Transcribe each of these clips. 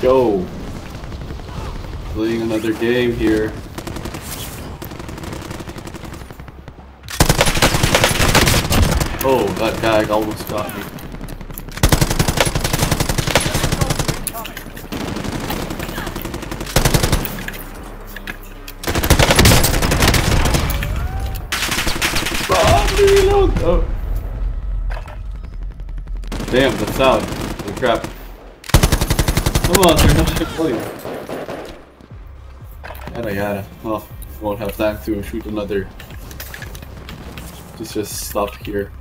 go. Playing another game here. Oh, that guy almost got me. Oh. Damn, the sound. The crap. Come on, turn up the volume. Yada yada. Well, won't have time to shoot another. Just just stop here.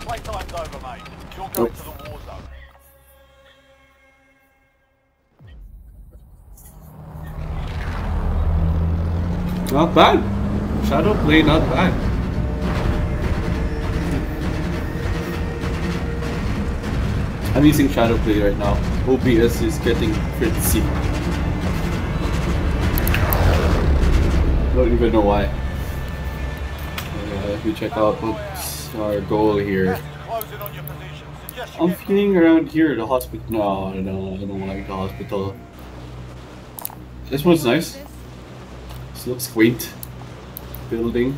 Playtime's over, mate. You're going to the war zone. Not bad. Shadow play, not bad. I'm using Shadow Play right now. OBS is getting fritzy. Don't even know why. Uh, let me check out what's our goal here. I'm feeling around here, the hospital. No, no, I don't like the hospital. This one's nice. This looks quaint. Building.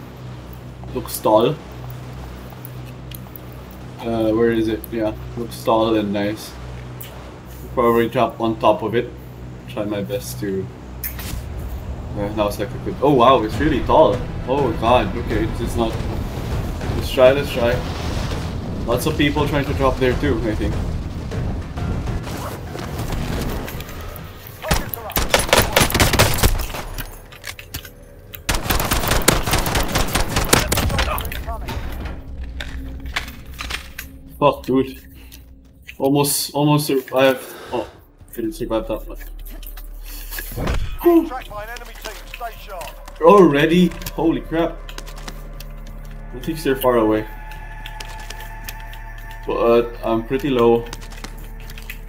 Looks tall. Uh, where is it? Yeah, looks tall and nice. Probably jump on top of it. Try my best to. Uh, that was like a good. Oh wow, it's really tall. Oh god. Okay, it's, it's not. Let's try. Let's try. Lots of people trying to drop there too. I think. Fuck, dude. Almost, almost survived. Didn't survive that much. Tracked by an enemy team. Stay sharp. Already? Holy crap. At least they're far away. But uh, I'm pretty low.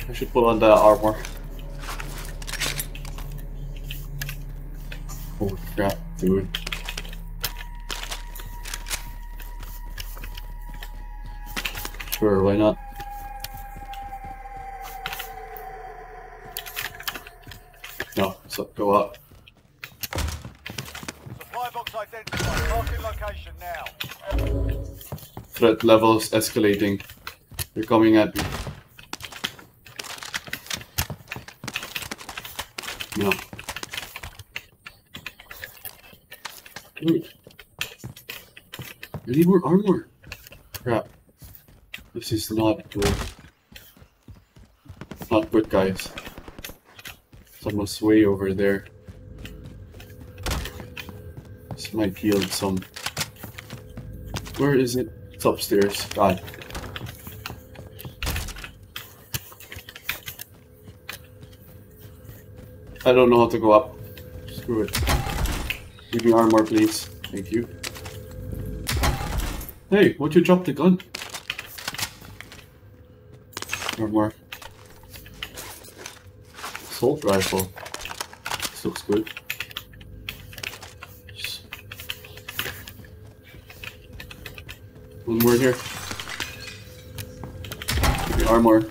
I should put on the armor. Holy crap, dude. Sure, why not? So go up. Supply box identified. Marking location now. Threat levels escalating. They're coming at me. No. Dude. I need more armor. Crap. This is not good. Not good, guys. Someone's way over there. This might yield some. Where is it? It's upstairs. God. I don't know how to go up. Screw it. Give me armor, please. Thank you. Hey, why'd you drop the gun? Armor. Assault rifle. This looks good. One more here. Give me armor.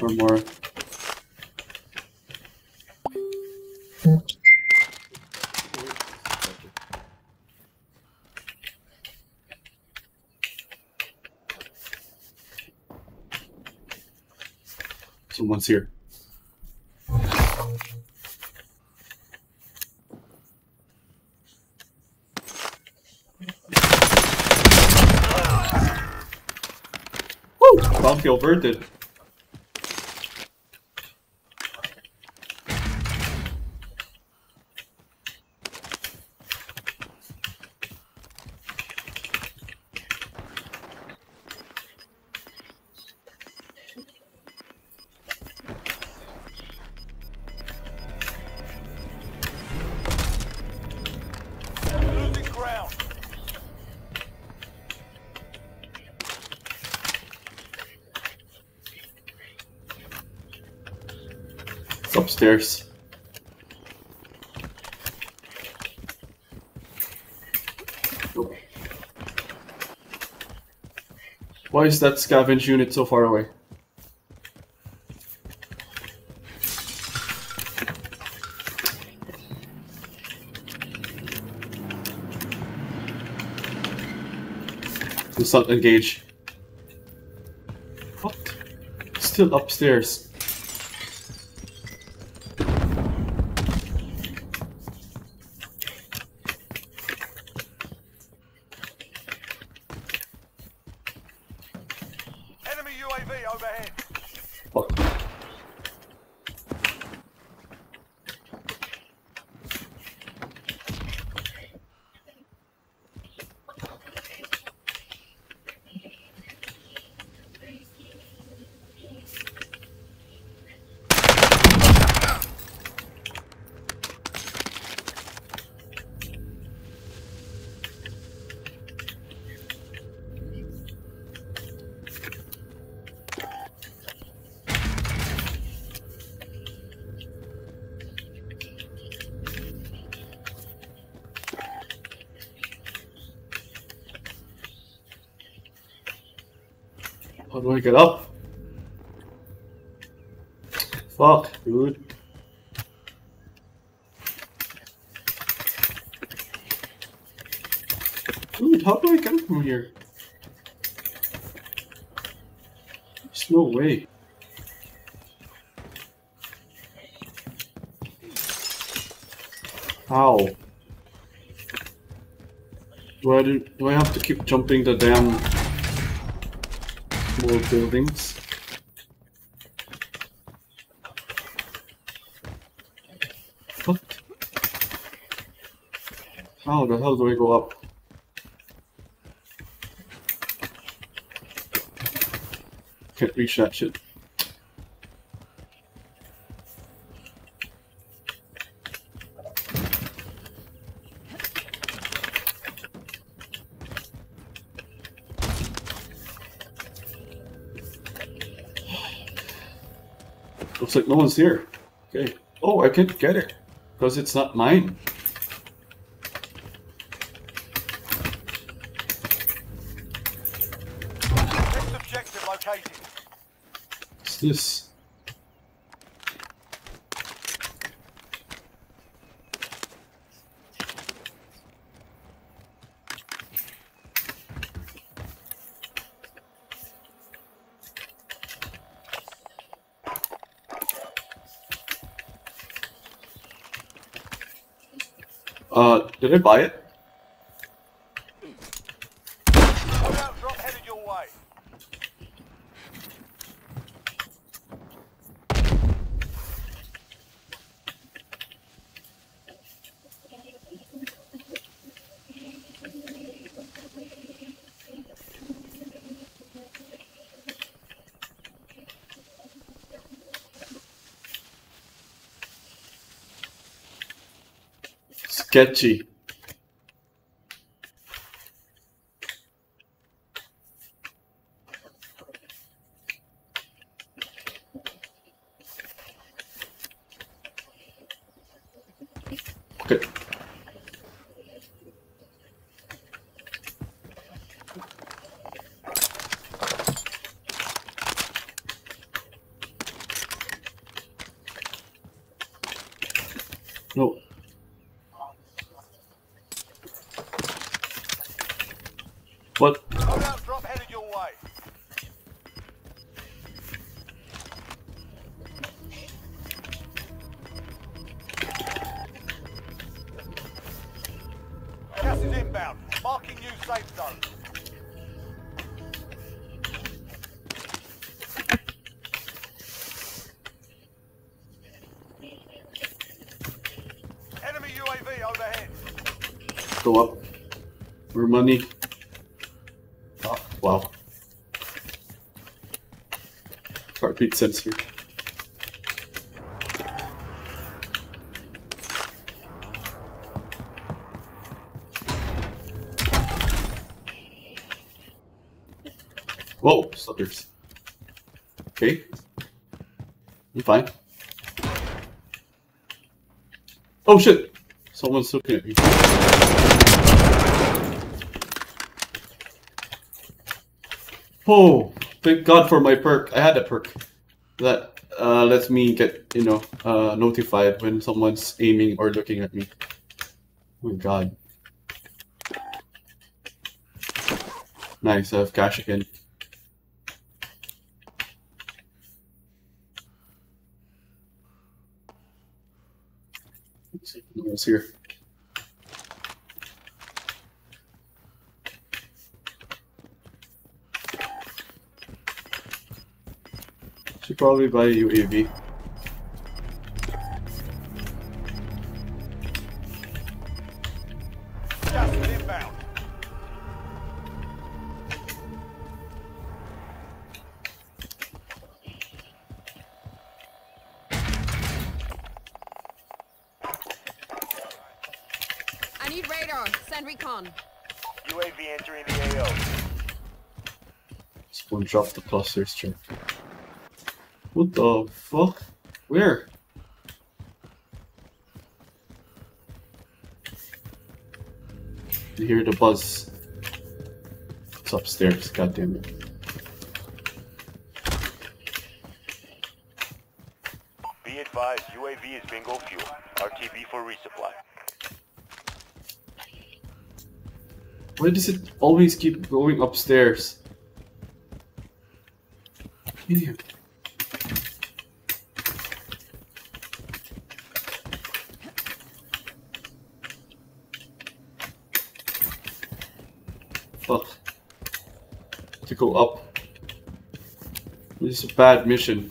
One more. Someone's here. Woo! Bounty averted. upstairs. Why is that scavenge unit so far away? Let's not engage. What? Still upstairs. How do I get up? Fuck, dude. Dude, how do I get from here? There's no way. How? Do I, do, do I have to keep jumping the damn more buildings. What? How the hell do I go up? Can't reach that shit. Looks like no one's here. Okay. Oh, I can't get it. Because it's not mine. Next objective located. What's this? Uh, did I buy it? Loadout drop headed your way. Sketchy. Safe zone. Enemy UAV overhead. Go up. More money. Oh, wow. Heartbeat sensor. Whoa, suckers. Okay. I'm fine. Oh shit! Someone's looking at me. Oh, thank God for my perk. I had a perk that uh, lets me get, you know, uh, notified when someone's aiming or looking at me. Oh my God. Nice, I have cash again. One's here. Should probably buy a UAV. Need radar. Send recon. UAV entering the AO. Someone dropped the clusters check. What the fuck? Where? You hear the buzz. It's upstairs, god damn it. Be advised, UAV is bingo fuel. RTB for resupply. Why does it always keep going upstairs? Fuck. To go up. This is a bad mission.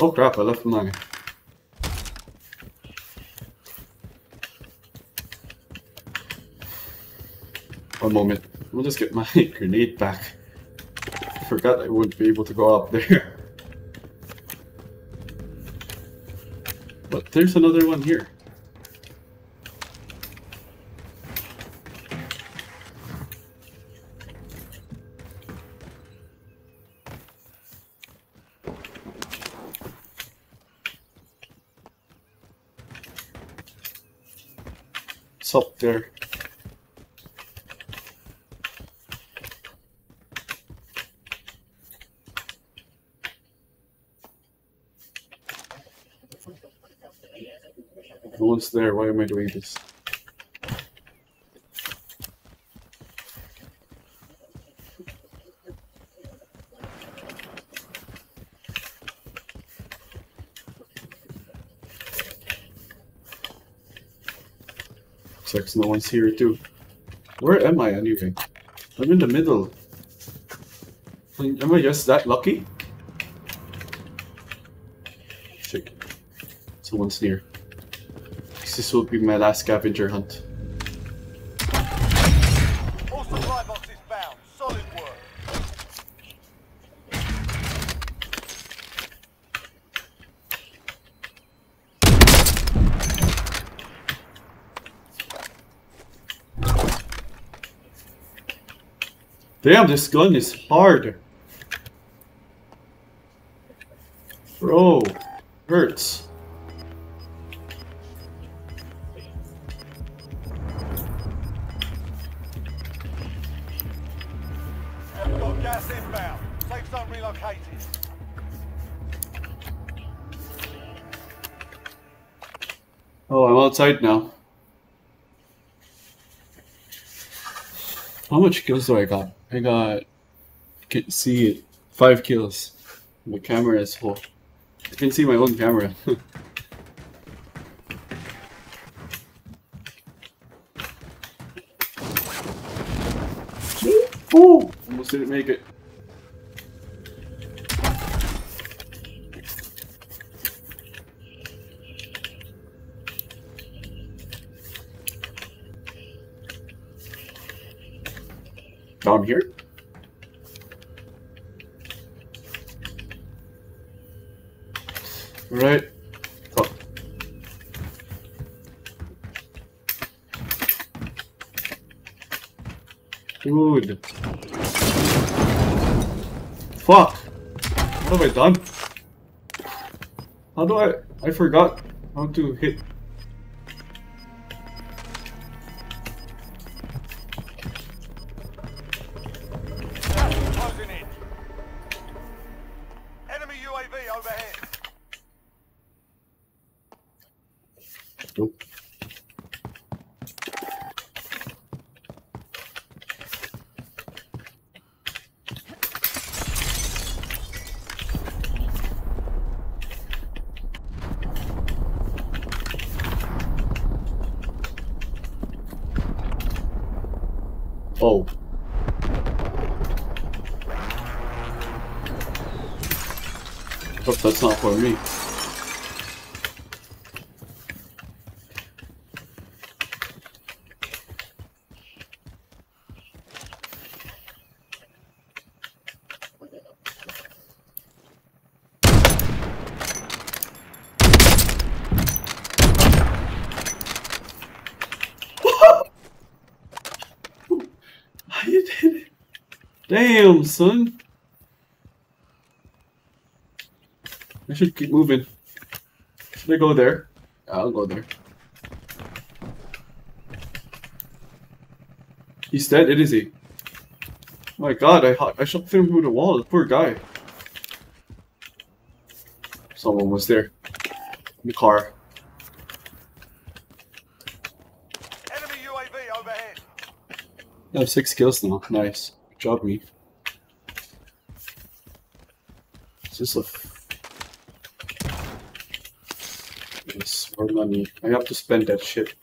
Oh crap, I left my... One moment. We'll just get my grenade back. I forgot I wouldn't be able to go up there. There's another one here. It's up there. One's there. Why am I doing this? Like no one's here too. Where am I anyway? I'm in the middle. Am I just that lucky? Shit. Someone's near. This will be my last scavenger hunt. All supply boxes found. Solid work. Damn, this gun is hard. Bro, hurts. Relocated. Oh, I'm outside now. How much kills do I got? I got, can see it, five kills. My camera is full. I can see my own camera. oh, almost didn't make it. Down here? Right. Dude. Fuck. What have I done? How do I... I forgot how to hit... Oh. Hope that's not for me. You did it. Damn, son. I should keep moving. Should I go there? I'll go there. He's dead, it is he. My god, I I shot him through the wall, the poor guy. Someone was there. In the car. Enemy UAV overhead. I have six kills now. Nice. Good job, me. Is this a... Yes, more money. I have to spend that shit.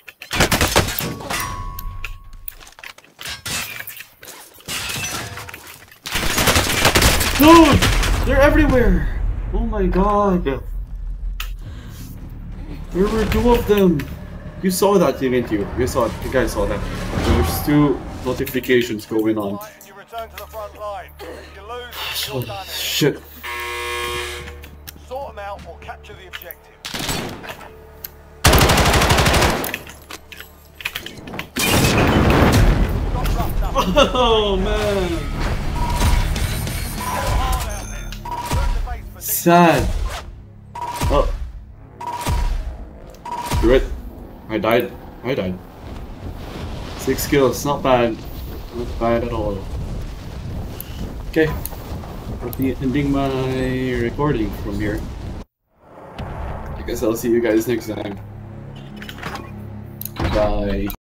Dude! They're everywhere! Oh my god! There were two of them! You saw that, didn't you? You saw it. You guys saw that. There's two notifications going on. Right, you return to the front line. If you lose, Oh, you're shit. Sort them out or capture the objective. Got roughed up. Oh man. Hard out there. Turn the base for deep Sad. Oh. Do it. I died. I died. Six kills. Not bad. Not bad at all. Okay. I'll be ending my recording from here. I guess I'll see you guys next time. Bye.